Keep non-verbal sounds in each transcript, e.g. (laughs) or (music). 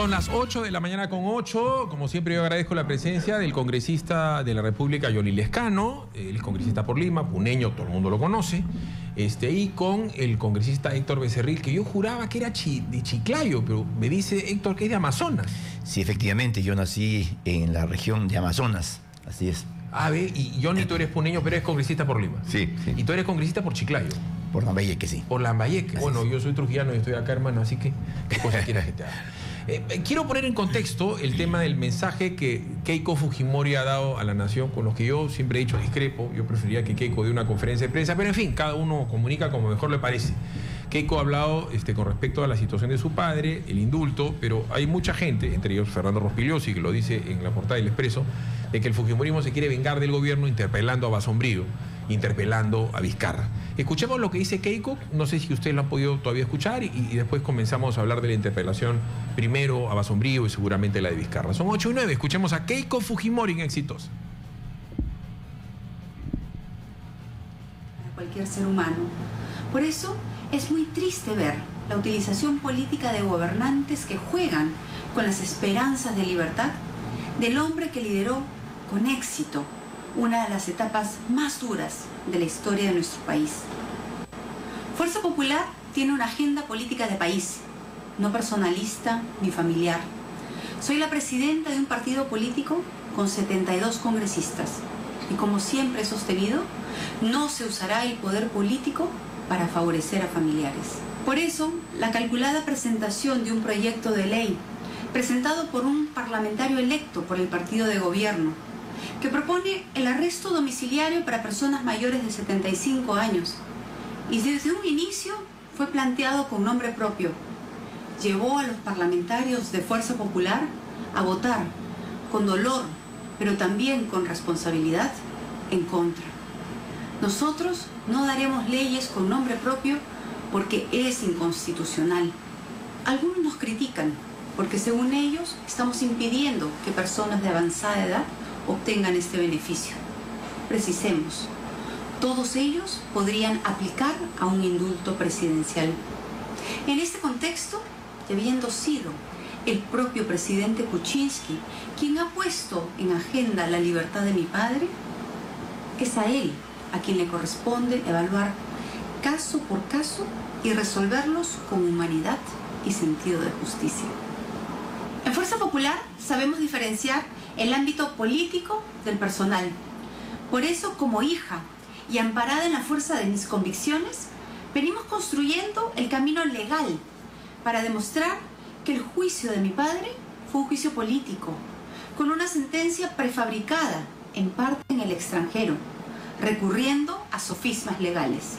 Son las 8 de la mañana con 8. Como siempre, yo agradezco la presencia del congresista de la República, Johnny Lescano. Él es congresista por Lima, puneño, todo el mundo lo conoce. Este, y con el congresista Héctor Becerril, que yo juraba que era de Chiclayo, pero me dice Héctor que es de Amazonas. Sí, efectivamente, yo nací en la región de Amazonas. Así es. Ah, ve, y Johnny, tú eres puneño, pero eres congresista por Lima. Sí, sí. Y tú eres congresista por Chiclayo. Por Lambayeque, sí. Por Lambayeque. Bueno, yo soy trujillano y estoy acá, hermano, así que qué cosa quieras que te haga. (laughs) Eh, eh, quiero poner en contexto el tema del mensaje que Keiko Fujimori ha dado a la nación, con los que yo siempre he dicho discrepo. Yo preferiría que Keiko dé una conferencia de prensa, pero en fin, cada uno comunica como mejor le parece. Keiko ha hablado este, con respecto a la situación de su padre, el indulto, pero hay mucha gente, entre ellos Fernando Rospigliosi, que lo dice en la portada del Expreso, de que el Fujimorismo se quiere vengar del gobierno interpelando a Basombrío, interpelando a Vizcarra. Escuchemos lo que dice Keiko, no sé si ustedes lo han podido todavía escuchar, y, después comenzamos a hablar de la interpelación, primero a Basombrío y seguramente la de Vizcarra. Son 8 y 9, escuchemos a Keiko Fujimori en Éxitos. Para cualquier ser humano. Por eso es muy triste ver la utilización política de gobernantes que juegan con las esperanzas de libertad del hombre que lideró con éxito una de las etapas más duras de la historia de nuestro país. Fuerza Popular tiene una agenda política de país, no personalista ni familiar. Soy la presidenta de un partido político con 72 congresistas y como siempre he sostenido, no se usará el poder político para favorecer a familiares. Por eso, la calculada presentación de un proyecto de ley presentado por un parlamentario electo por el partido de gobierno, que propone el arresto domiciliario para personas mayores de 75 años. Y desde un inicio fue planteado con nombre propio. Llevó a los parlamentarios de Fuerza Popular a votar con dolor, pero también con responsabilidad, en contra. Nosotros no daremos leyes con nombre propio porque es inconstitucional. Algunos nos critican porque según ellos estamos impidiendo que personas de avanzada edad obtengan este beneficio. Precisemos, todos ellos podrían aplicar a un indulto presidencial. En este contexto, habiendo sido el propio presidente Kuczynski quien ha puesto en agenda la libertad de mi padre, es a él a quien le corresponde evaluar caso por caso y resolverlos con humanidad y sentido de justicia. En Fuerza Popular sabemos diferenciar el ámbito político del personal. Por eso, como hija y amparada en la fuerza de mis convicciones, venimos construyendo el camino legal para demostrar que el juicio de mi padre fue un juicio político, con una sentencia prefabricada, en parte en el extranjero, recurriendo a sofismas legales.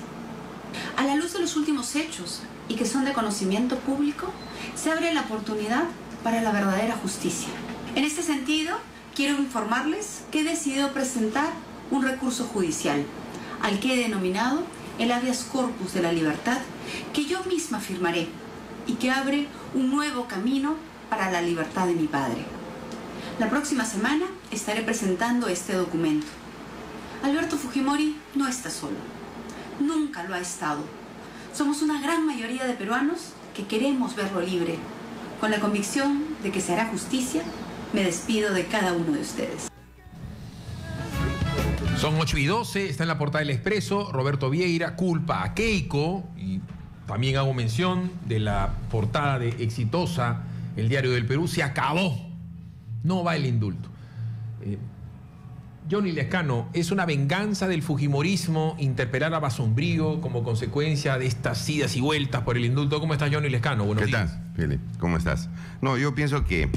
A la luz de los últimos hechos y que son de conocimiento público, se abre la oportunidad para la verdadera justicia. En este sentido, quiero informarles que he decidido presentar un recurso judicial, al que he denominado el habeas corpus de la libertad, que yo misma firmaré y que abre un nuevo camino para la libertad de mi padre. La próxima semana estaré presentando este documento. Alberto Fujimori no está solo. Nunca lo ha estado. Somos una gran mayoría de peruanos que queremos verlo libre, con la convicción de que se hará justicia, me despido de cada uno de ustedes. Son 8 y 12, está en la portada del Expreso, Roberto Vieira culpa a Keiko, y también hago mención de la portada de Exitosa, el diario del Perú, se acabó, no va el indulto. Eh, Johnny Lescano, ¿es una venganza del Fujimorismo interpelar a Basombrío como consecuencia de estas idas y vueltas por el indulto? ¿Cómo estás, Johnny Lescano? Buenos ¿Qué tal, Felipe? ¿Cómo estás? No, yo pienso que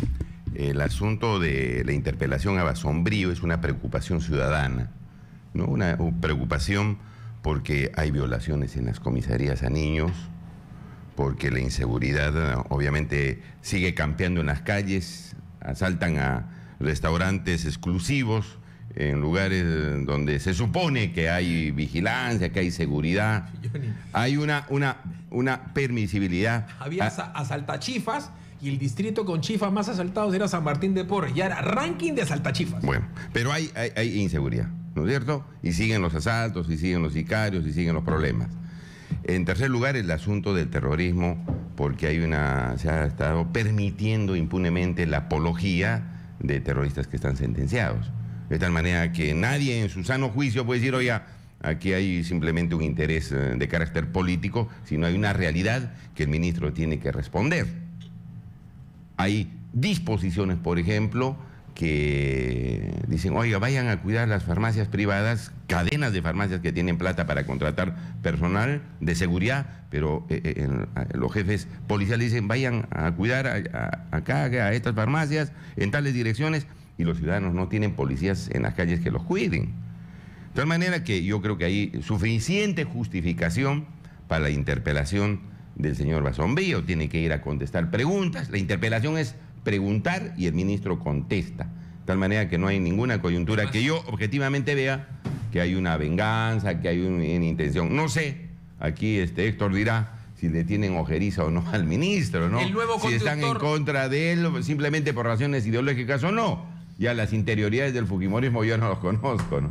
el asunto de la interpelación a Basombrío es una preocupación ciudadana, ¿no? Una preocupación porque hay violaciones en las comisarías a niños, porque la inseguridad obviamente sigue campeando en las calles, asaltan a restaurantes exclusivos, en lugares donde se supone que hay vigilancia, que hay seguridad. Hay una, una, una permisibilidad. Había ah. asaltachifas y el distrito con chifas más asaltados era San Martín de Porres. Ya era ranking de asaltachifas. Bueno, pero hay, inseguridad, ¿no es cierto? Y siguen los asaltos, y siguen los sicarios, y siguen los problemas. En tercer lugar, el asunto del terrorismo porque hay una, se ha estado permitiendo impunemente la apología de terroristas que están sentenciados. De tal manera que nadie en su sano juicio puede decir, oiga, aquí hay simplemente un interés eh, de carácter político, sino hay una realidad que el ministro tiene que responder. Hay disposiciones, por ejemplo, que dicen, oiga, vayan a cuidar las farmacias privadas, cadenas de farmacias que tienen plata para contratar personal de seguridad, pero eh, eh, los jefes policiales dicen, vayan a cuidar acá, a estas farmacias, en tales direcciones, y los ciudadanos no tienen policías en las calles que los cuiden. De tal manera que yo creo que hay suficiente justificación para la interpelación del señor Basombío, tiene que ir a contestar preguntas, la interpelación es preguntar y el ministro contesta. De tal manera que no hay ninguna coyuntura que yo objetivamente vea que hay una venganza, que hay una, intención. No sé, aquí este Héctor dirá si le tienen ojeriza o no (laughs) al ministro, ¿no? si están en contra de él simplemente por razones ideológicas o no. Ya las interioridades del Fujimorismo yo no los conozco, ¿no?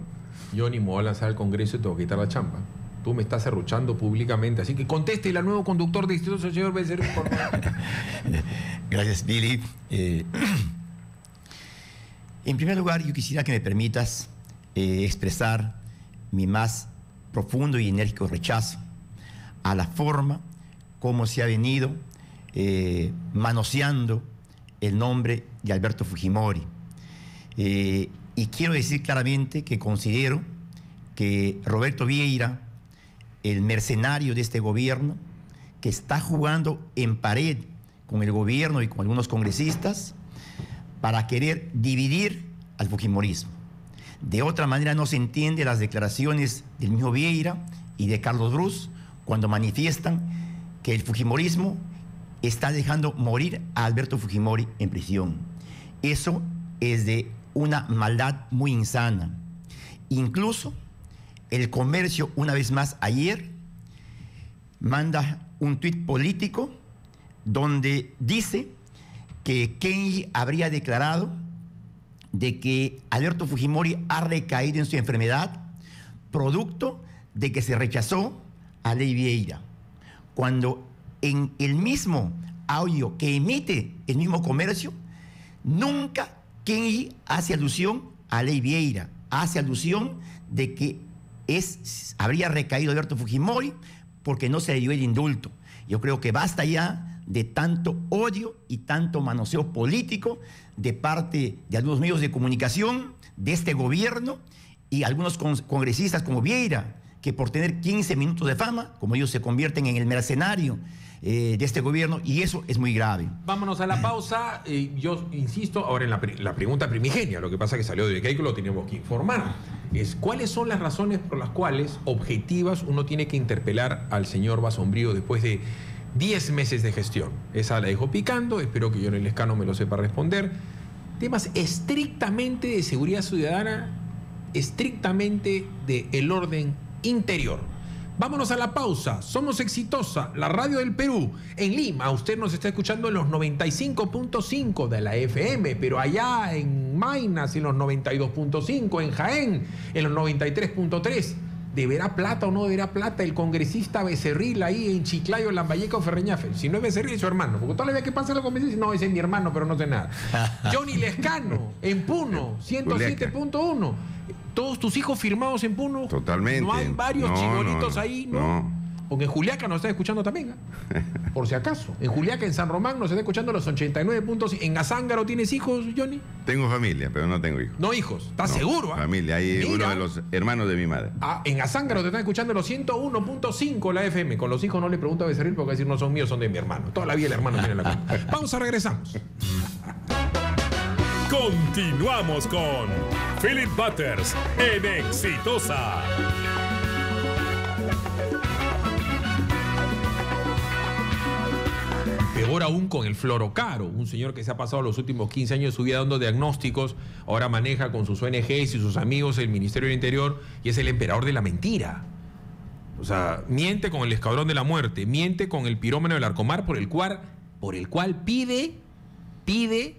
Yo ni me voy a lanzar al Congreso y tengo que quitar la chamba. Tú me estás arruchando públicamente, así que conteste el nuevo conductor de instituto, señor Becerril. (laughs) Gracias, Billy. Eh, en primer lugar, yo quisiera que me permitas eh, expresar mi más profundo y enérgico rechazo a la forma como se ha venido eh, manoseando el nombre de Alberto Fujimori. y quiero decir claramente que considero que Roberto Vieira el mercenario de este gobierno que está jugando en pared con el gobierno y con algunos congresistas para querer dividir al Fujimorismo. De otra manera no se entiende las declaraciones del mismo Vieira y de Carlos Bruz cuando manifiestan que el Fujimorismo está dejando morir a Alberto Fujimori en prisión. Eso es de una maldad muy insana. Incluso el comercio, una vez más, ayer manda un tuit político donde dice que Kenji habría declarado de que Alberto Fujimori ha recaído en su enfermedad producto de que se rechazó a Ley Vieira. Cuando en el mismo audio que emite el mismo comercio, nunca Kenji hace alusión a Ley Vieira, hace alusión de que es, habría recaído Alberto Fujimori porque no se le dio el indulto. Yo creo que basta ya de tanto odio y tanto manoseo político de parte de algunos medios de comunicación, de este gobierno y algunos congresistas como Vieira, que por tener 15 minutos de fama, como ellos se convierten en el mercenario eh, de este gobierno, y eso es muy grave. Vámonos a la (clears throat) pausa. yo insisto ahora en la, pregunta primigenia, lo que pasa es que salió de que lo teníamos que informar es cuáles son las razones por las cuales, objetivas, uno tiene que interpelar al señor Basombrío después de 10 meses de gestión. Esa la dejo picando, espero que yo en el escano me lo sepa responder. Temas estrictamente de seguridad ciudadana, estrictamente de el orden interior. Vámonos a la pausa. Somos Exitosa, la radio del Perú. En Lima, usted nos está escuchando en los 95.5 de la FM, pero allá en Mainas en los 92.5, en Jaén en los 93.3. ¿Deberá plata o no deberá plata el congresista Becerril ahí en Chiclayo, Lambayeca o Ferreñafe? Si no es Becerril, es su hermano. Porque toda la vez que pasa lo convence, no, ese es mi hermano, pero no sé nada. (laughs) Johnny Lescano, en Puno, 107.1 todos tus hijos firmados en Puno. Totalmente. No hay varios no, ahí, ¿no? Porque en Juliaca nos está escuchando también, ¿eh? (laughs) por si acaso. En Juliaca, en San Román, nos está escuchando los 89 puntos. ¿En Azángaro tienes hijos, Johnny? Tengo familia, pero no tengo hijos. No hijos, ¿estás seguro? Ah? Familia, hay uno de los hermanos de mi madre. Ah, en Azángaro te están escuchando los 101.5 la FM. Con los hijos no le pregunto a Becerril porque decir no son míos, son de mi hermano. Toda la vida el hermano tiene la culpa. (laughs) Vamos a regresamos. Continuamos con Philip Butters en Exitosa. Peor aún con el Florocaro, un señor que se ha pasado los últimos 15 años de su vida dando diagnósticos, ahora maneja con sus ONGs y sus amigos el Ministerio del Interior y es el emperador de la mentira. O sea, miente con el escuadrón de la muerte, miente con el pirómeno del Arcomar por el cual, por el cual pide, pide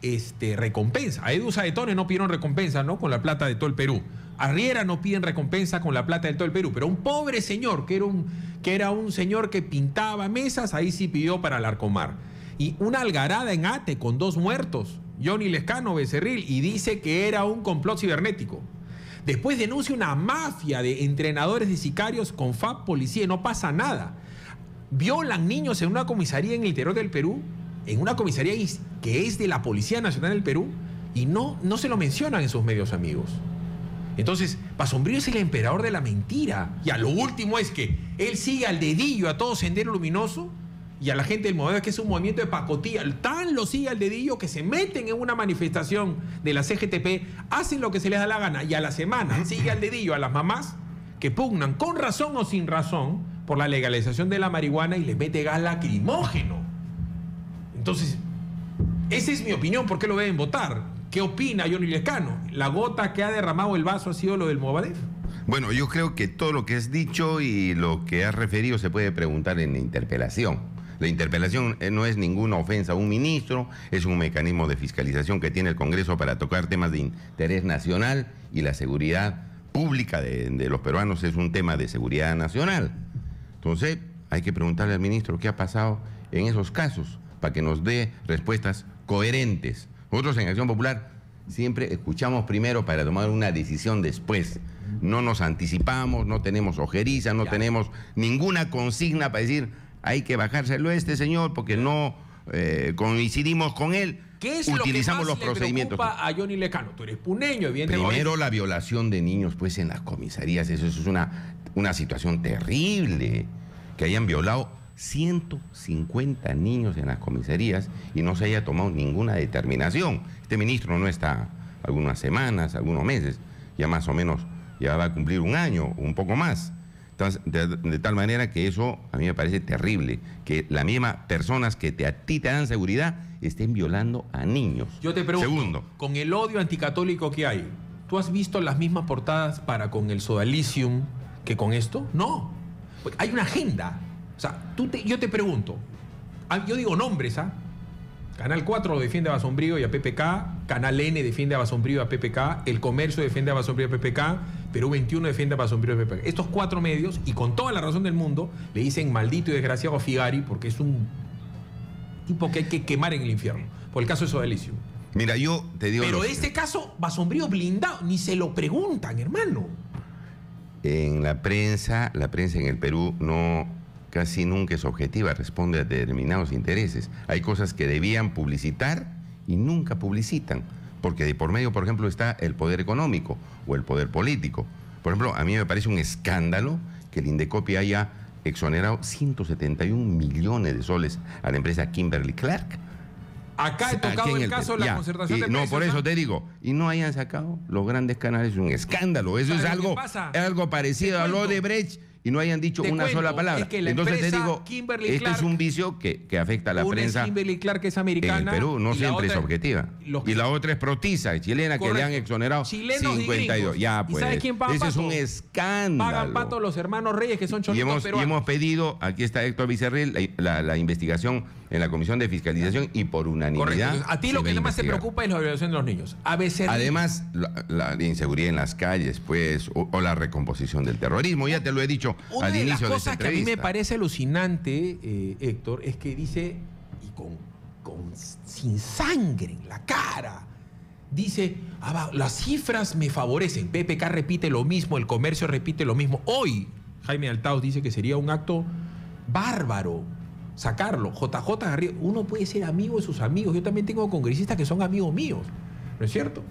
este, recompensa. A Edu Saetones no pidieron recompensa, ¿no? Con la plata de todo el Perú. Arriera no piden recompensa con la plata del todo el Perú, pero un pobre señor, que era un, que era un señor que pintaba mesas, ahí sí pidió para el Arcomar. Y una algarada en Ate con dos muertos, Johnny Lescano Becerril, y dice que era un complot cibernético. Después denuncia una mafia de entrenadores de sicarios con FAP policía y no pasa nada. Violan niños en una comisaría en el interior del Perú, en una comisaría que es de la Policía Nacional del Perú, y no, no se lo mencionan en sus medios amigos. Entonces, Pasombrío es el emperador de la mentira. Y a lo último es que él sigue al dedillo a todo Sendero Luminoso y a la gente del movimiento, que es un movimiento de pacotilla. Tan lo sigue al dedillo que se meten en una manifestación de la CGTP, hacen lo que se les da la gana y a la semana sigue al dedillo a las mamás que pugnan con razón o sin razón por la legalización de la marihuana y les mete gas lacrimógeno. Entonces, esa es mi opinión, ¿por qué lo deben votar? ¿Qué opina Johnny Lescano? ¿La gota que ha derramado el vaso ha sido lo del Movadef? Bueno, yo creo que todo lo que has dicho y lo que has referido se puede preguntar en la interpelación. La interpelación eh, no es ninguna ofensa a un ministro, es un mecanismo de fiscalización que tiene el Congreso para tocar temas de interés nacional y la seguridad pública de los peruanos es un tema de seguridad nacional. Entonces, hay que preguntarle al ministro qué ha pasado en esos casos para que nos dé respuestas coherentes. Nosotros en Acción Popular siempre escuchamos primero para tomar una decisión después. No nos anticipamos, no tenemos ojeriza, no tenemos ninguna consigna para decir hay que bajárselo a este señor porque no eh, coincidimos con él. ¿Qué es Utilizamos lo que más los procedimientos. Le preocupa a Johnny Lecano? Tú eres puneño, evidentemente. Primero la violación de niños, pues en las comisarías, eso, eso es una, una situación terrible. Que hayan violado 150 niños en las comisarías y no se haya tomado ninguna determinación. Este ministro no está algunas semanas, algunos meses, ya más o menos ya va a cumplir un año, un poco más. Entonces, de, de, tal manera que eso a mí me parece terrible, que las mismas personas que te, a ti te dan seguridad estén violando a niños. Yo te pregunto, Segundo, con el odio anticatólico que hay, ¿tú has visto las mismas portadas para con el sodalicium que con esto? No. Hay una agenda. O sea, tú te, yo te pregunto, ah, yo digo nombres, ¿ah? Canal 4 lo defiende a Basombrío y a PPK, Canal N defiende a Basombrío y a PPK, El Comercio defiende a Basombrío y a PPK, Perú 21 defiende a Basombrío y a PPK. Estos cuatro medios, y con toda la razón del mundo, le dicen maldito y desgraciado a Figari porque es un tipo que hay que quemar en el infierno, por el caso de Sodalicio. mira, yo te digo... Pero este caso, Basombrío blindado, ni se lo preguntan, hermano. En la prensa, la prensa en el Perú no casi nunca es objetiva, responde a determinados intereses. Hay cosas que debían publicitar y nunca publicitan, porque de por medio, por ejemplo, está el poder económico o el poder político. Por ejemplo, a mí me parece un escándalo que el Indecopi haya exonerado 171 millones de soles a la empresa Kimberly Clark. Acá he tocado el, caso de la ya. concertación Y de No, precios, por eso ¿ah? te digo, y no hayan sacado los grandes canales, es un escándalo. Eso ¿Sabes es algo, algo parecido a lo de Brecht y no hayan dicho Te una cuento, sola palabra. es que la Entonces te digo, Kimberly este es Clark- un vicio que, que afecta a la Una prensa es Kimberly Clark, que es en americana. el Perú, no y siempre es objetiva. los- Y la otra es Protiza, chilena, que le han exonerado Chilenos y 52. gringos. Ya, ¿Y pues. sabes quién paga Ese es un escándalo. Pagan pato los hermanos Reyes, que son Y hemos, y hemos pedido, aquí está Héctor Vicerril, la, la- la investigación en la Comisión de Fiscalización y por unanimidad. Correcto. A ti lo que más te preocupa es la violación de los niños. A veces. Además, la, la inseguridad en las calles, pues, o, o la recomposición del terrorismo, ya te lo he dicho Una al de las inicio cosas que a mí me parece alucinante, eh, Héctor, es que dice, y con, con- sin sangre en la cara, dice, "Ah, las cifras me favorecen. PPK repite lo mismo, el comercio repite lo mismo. Hoy, Jaime Altaos dice que sería un acto bárbaro sacarlo. JJ Garrido, uno puede ser amigo de sus amigos. Yo también tengo congresistas que son amigos míos, ¿no es cierto?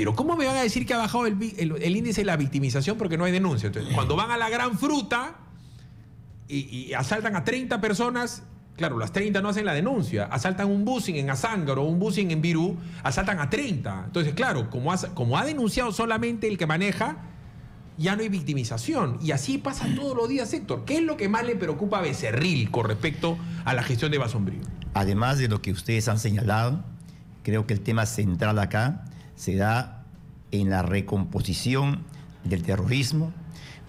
Pero ¿cómo me van a decir que ha bajado el, vi- el- el índice de la victimización porque no hay denuncia? Entonces, cuando van a la gran fruta y, y asaltan a 30 personas, claro, las 30 no hacen la denuncia, asaltan un busing en Azángaro, un busing en Virú, asaltan a 30. Entonces, claro, como, has- como ha denunciado solamente el que maneja, ya no hay victimización. Y así pasa todos los días, Héctor. ¿Qué es lo que más le preocupa a Becerril con respecto a la gestión de Basombrío? Además de lo que ustedes han señalado, creo que el tema central acá se da en la recomposición del terrorismo.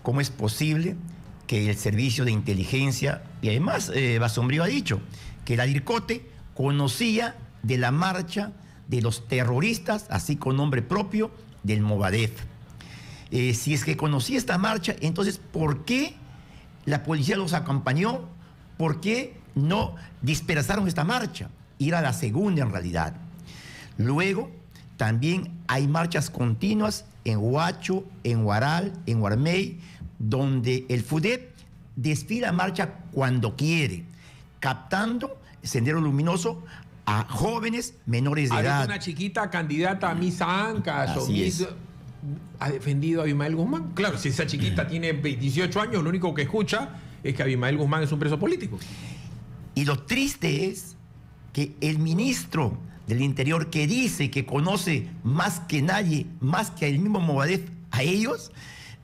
¿Cómo es posible que el servicio de inteligencia, y además eh, Basombrío ha dicho que la DIRCOTE conocía de la marcha de los terroristas, así con nombre propio, del Movadef? eh, si es que conocía esta marcha, entonces, ¿por qué la policía los acompañó? ¿Por qué no dispersaron esta marcha? Era la segunda en realidad. Luego, también hay marchas continuas en Huacho, en Huaral, en Huarmey, donde el FUDEP desfila marcha cuando quiere, captando Sendero Luminoso a jóvenes menores de veces edad. una chiquita candidata a Misa Ancas o Miss- ha defendido a Abimael Guzmán. Claro, si esa chiquita tiene 18 años, lo único que escucha es que Abimael Guzmán es un preso político. Y lo triste es que el ministro del Interior que dice que conoce más que nadie, más que el mismo Movadef a ellos,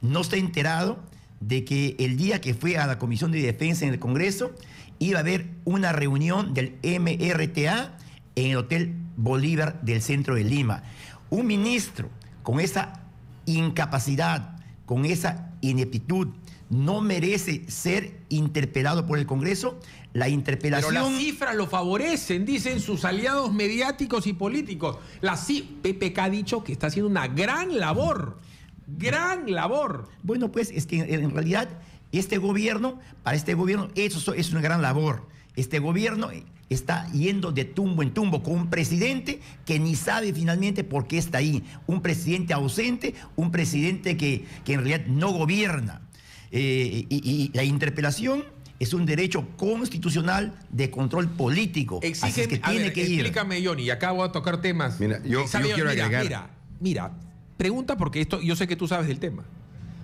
no está enterado de que el día que fue a la Comisión de Defensa en el Congreso iba a haber una reunión del MRTA en el Hotel Bolívar del centro de Lima. Un ministro con esa incapacidad, con esa ineptitud, no merece ser interpelado por el Congreso. La Pero interpelación... las cifras lo favorecen, dicen sus aliados mediáticos y políticos. La PPK ha dicho que está haciendo una gran labor. Gran labor. Bueno, pues es que en en realidad este gobierno, para este gobierno, eso es una gran labor. Este gobierno está yendo de tumbo en tumbo con un presidente que ni sabe finalmente por qué está ahí. Un presidente ausente, un presidente que, que en realidad no gobierna. Eh, y, y la interpelación es un derecho constitucional de control político. Así es Exigen, que a tiene ver, que ir. Explícame, Johnny, y acá voy a tocar temas. Mira, yo- yo quiero mira, agregar- Mira, mira, pregunta porque esto, yo sé que tú sabes del tema.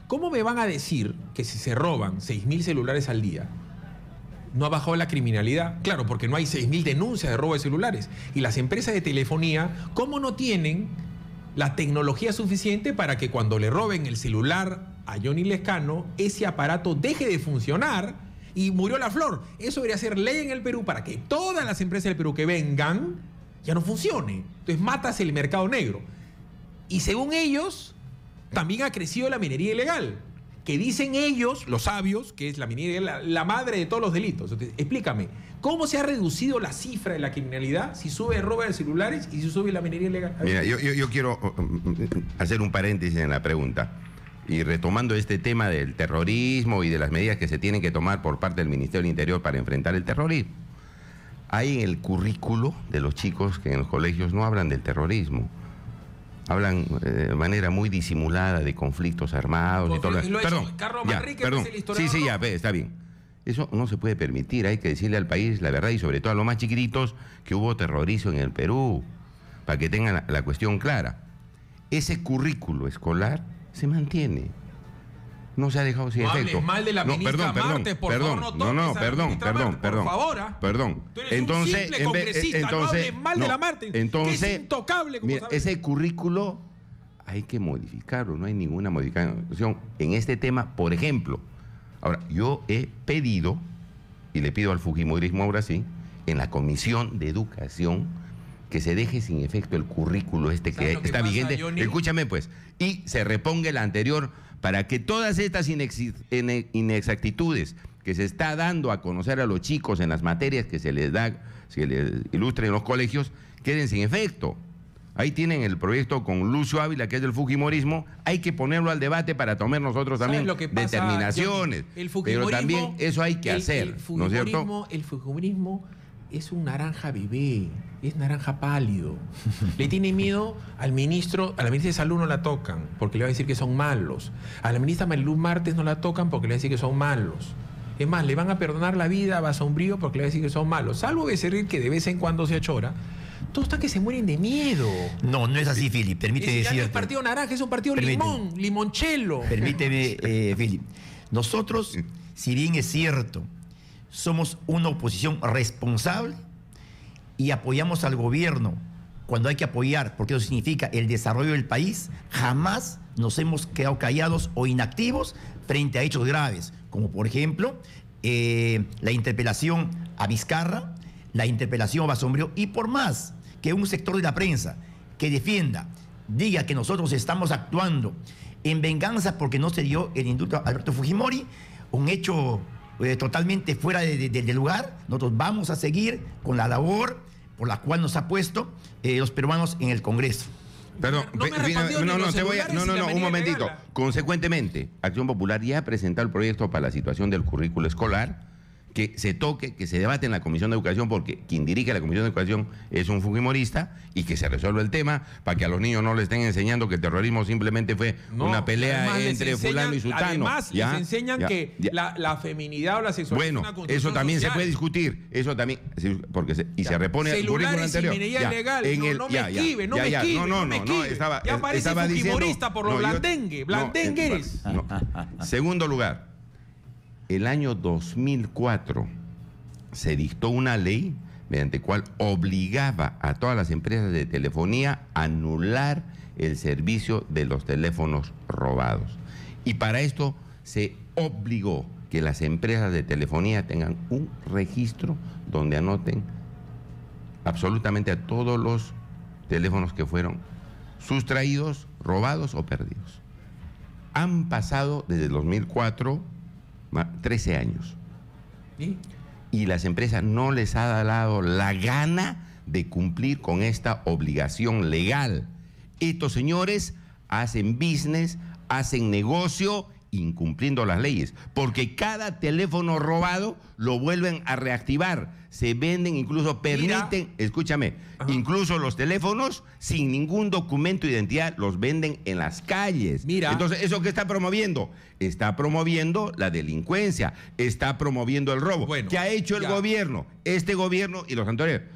¿Cómo me van a decir que si se roban 6.000 celulares al día, no ha bajado la criminalidad? Claro, porque no hay 6.000 denuncias de robo de celulares. Y las empresas de telefonía, ¿cómo no tienen la tecnología suficiente para que cuando le roben el celular a Johnny Lescano, ese aparato deje de funcionar y murió la flor? Eso debería ser ley en el Perú para que todas las empresas del Perú que vengan ya no funcione. Entonces matas el mercado negro. Y según ellos, también ha crecido la minería ilegal. Que dicen ellos, los sabios, que es la minería la, la madre de todos los delitos. Entonces, explícame, ¿cómo se ha reducido la cifra de la criminalidad si sube el robo de celulares y si sube la minería ilegal? Mira, yo, quiero uh, um, hacer un paréntesis en la pregunta. Y retomando este tema del terrorismo y de las medidas que se tienen que tomar por parte del Ministerio del Interior para enfrentar el terrorismo. Hay en el currículo de los chicos que en los colegios no hablan del terrorismo. Hablan eh, de manera muy disimulada de conflictos armados y todo. Lo hecho Perdón, Carlos ya, Manrique, que perdón. es el Sí, sí, ya, ve, está bien. Eso no se puede permitir, hay que decirle al país la verdad y sobre todo a los más chiquititos que hubo terrorismo en el Perú, para que tengan la, la cuestión clara. Ese currículo escolar se mantiene. No se ha dejado sin No efecto. mal de la no, perdón, perdón, por perdón, favor, no no, no, perdón, perdón, Marte, por perdón, favor, ¿ah? perdón. Tú eres un entonces, simple en vez- no entonces, hables mal de la Marte, que es entonces, intocable, como mira, sabes. ese currículo hay que modificarlo, no hay ninguna modificación en este tema, por ejemplo. Ahora, yo he pedido, y le pido al Fujimorismo ahora sí, en la Comisión de Educación, que se deje sin efecto el currículo este ¿Sabes que está pasa, vigente. Johnny? Escúchame pues, y se reponga el anterior para que todas estas ine- inexactitudes que se está dando a conocer a los chicos en las materias que se les da, se les ilustren en los colegios, queden sin efecto. Ahí tienen el proyecto con Lucio Ávila, que es del Fujimorismo. Hay que ponerlo al debate para tomar nosotros ¿Sabes también lo que pasa, determinaciones. El Pero fujimorismo- también eso hay que el- hacer, el ¿no es cierto? fujimorismo- El fujimorismo es un naranja bebé, es naranja pálido. (laughs) le tiene miedo al ministro, a la ministra de Salud no la tocan, porque le va a decir que son malos. A la ministra Mariluz Martes no la tocan porque le va a decir que son malos. Es más, le van a perdonar la vida a Basombrío porque le va a decir que son malos. Salvo Becerril, que de vez en cuando se achora. Todos están que se mueren de miedo. No, no es así, Philip. Permite Es- ya no es partido naranja, es un partido Permíteme. limón, limonchelo. Permíteme, (laughs) eh, Philip. Nosotros, si bien es cierto, somos una oposición responsable y apoyamos al gobierno cuando hay que apoyar, porque eso significa el desarrollo del país, jamás nos hemos quedado callados o inactivos frente a hechos graves, como por ejemplo eh, la interpelación a Vizcarra, la interpelación a Basombrío, y por más que un sector de la prensa que defienda, diga que nosotros estamos actuando en venganza porque no se dio el indulto a Alberto Fujimori, un hecho eh, totalmente fuera de, de- lugar. Nosotros vamos a seguir con la labor por la cual nos ha puesto eh, los peruanos en el Congreso. Perdón, No me no, no, te voy a, no, no, no, un momentito. Consecuentemente, Acción Popular ya ha presentado el proyecto para la situación del currículo escolar, que se toque, que se debate en la Comisión de Educación, porque quien dirige la Comisión de Educación es un fujimorista, y que se resuelva el tema para que a los niños no les estén enseñando que el terrorismo simplemente fue No, una pelea entre enseñan- fulano y sultano. Además, ¿ya? les enseñan Ya, que ya. La, la feminidad o la sexualidad Bueno, es una eso también se puede discutir, eso también, porque se, y se repone currículum anterior. en No, el- no me esquive, no me esquive, no, no no, me no, esquive. estaba, Ya parece fujimorista por lo blandengue, no, blandengue eh, eres. Segundo lugar, el año 2004 se dictó una ley mediante cual obligaba a todas las empresas de telefonía a anular el servicio de los teléfonos robados. Y para esto se obligó que las empresas de telefonía tengan un registro donde anoten absolutamente a todos los teléfonos que fueron sustraídos, robados o perdidos. Han pasado desde el 2004 ma- 13 años ¿Y? y las empresas no les ha dado la gana de cumplir con esta obligación legal. Estos señores hacen business, hacen negocio incumpliendo las leyes, porque cada teléfono robado lo vuelven a reactivar, se venden, incluso permiten, escúchame, Ajá. incluso los teléfonos sin ningún documento de identidad los venden en las calles. Mira. Entonces, ¿eso qué está promoviendo? Está promoviendo la delincuencia, está promoviendo el robo. Bueno, ¿Qué ha hecho el ya. gobierno? Este gobierno y los anteriores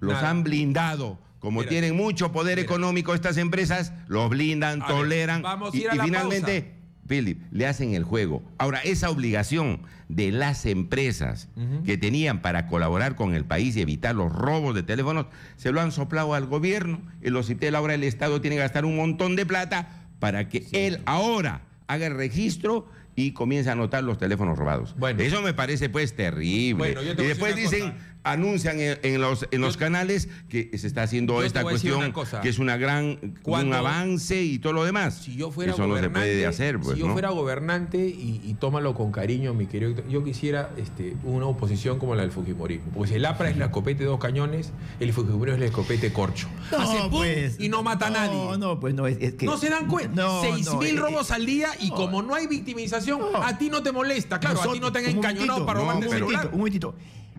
los Nada. han blindado. Como Mira. tienen mucho poder Mira. económico estas empresas, los blindan, A ver, toleran vamos a y, ir a y la finalmente, Philip, le hacen el juego. Ahora, esa obligación de las empresas que tenían para colaborar con el país y evitar los robos de teléfonos, se lo han soplado al gobierno. El OCITEL ahora el Estado tiene que gastar un montón de plata para que él ahora haga el registro y comience a anotar los teléfonos robados. Bueno. Eso me parece pues terrible. Bueno, yo te y después dicen, cosa. Anuncian en, en los, en los Yo- canales que se está haciendo esta cuestión cosa. que es una gran Cuando- un avance y todo lo demás. Si yo fuera Eso no se gobernante, puede hacer, pues, si yo ¿no? fuera gobernante y, y tómalo con cariño, mi querido, yo quisiera este, una oposición como la del Fujimorismo. Pues el APRA es la escopete de dos cañones, el Fujimorismo es la escopete corcho. Hace pum y no mata a nadie. No, pues no, es, es que. No se dan cuenta. No, Seis no, mil eh, robos al día y no. como no hay victimización, No. a ti no te molesta. Claro, a ti no te han encañonado para no, robarte un momentito, un momentito.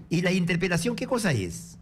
¿Y la interpelación qué cosa es?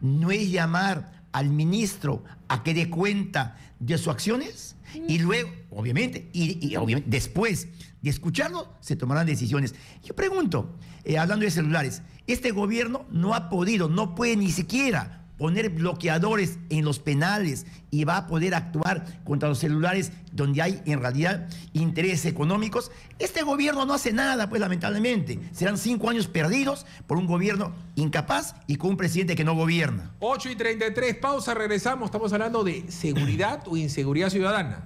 No es llamar al ministro a que dé cuenta de sus acciones y luego, obviamente, y, y obviamente después de escucharlo, se tomarán decisiones. Yo pregunto, eh, hablando de celulares, este gobierno no ha podido, no puede ni siquiera poner bloqueadores en los penales y va a poder actuar contra los celulares donde hay en realidad intereses económicos. Este gobierno no hace nada, pues lamentablemente. Serán cinco años perdidos por un gobierno incapaz y con un presidente que no gobierna. 8 y 33, pausa, regresamos. Estamos hablando de seguridad o inseguridad ciudadana.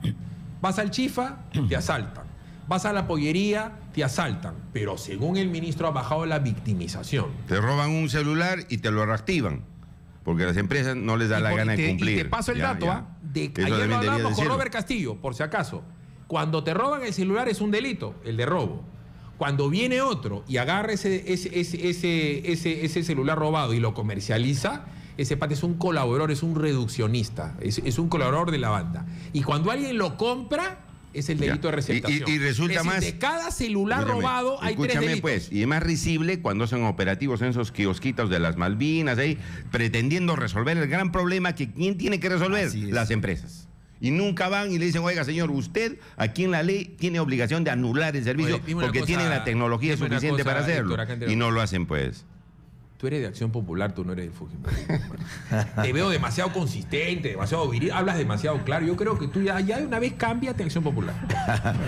Vas al chifa, te asaltan. Vas a la pollería, te asaltan. Pero según el ministro ha bajado la victimización. Te roban un celular y te lo reactivan. Porque las empresas no les da Y la por- gana te, de cumplir. Y te paso el Ya, dato, ya. ¿ah? De, ayer lo hablamos con. Robert Castillo, por si acaso. Cuando te roban el celular es un delito, el de robo. Cuando viene otro y agarra ese, ese, ese, ese, celular robado y lo comercializa, ese pate es un colaborador, es un reduccionista, es, es un colaborador de la banda. Y cuando alguien lo compra, es el Ya. delito de Y- y- receptación. y resulta Es decir, más- De cada celular robado hay tres escúchame, delitos. pues, y es más risible cuando hacen operativos en esos kiosquitos de las Malvinas, ahí, pretendiendo resolver el gran problema que ¿quién tiene que resolver? Las empresas. Y nunca van y le dicen, oiga, señor, usted aquí en la ley tiene obligación de anular el servicio Oye, porque cosa, tiene la tecnología suficiente cosa, para hacerlo. Y no lo hacen, pues. Tú eres de Acción Popular, tú no eres del Fujimorismo. (laughs) Te veo demasiado consistente, demasiado viril, hablas demasiado claro. Yo creo que tú ya, ya de una vez cámbiate a Acción Popular. (laughs)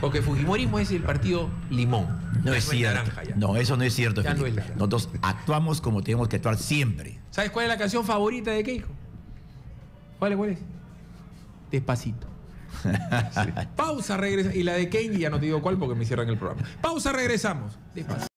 Porque Fujimorismo es el partido limón. No es cierto. naranja ya. No, eso no es cierto. Ya no Felipe. es naranja. Nosotros actuamos como tenemos que actuar siempre. ¿Sabes cuál es la canción favorita de Keiko? ¿Cuál es? ¿Cuál es? Despacito. (laughs) Pausa, regresa. Y la de Kenji ya no te digo cuál porque me cierran el programa. Pausa, regresamos. Despacito.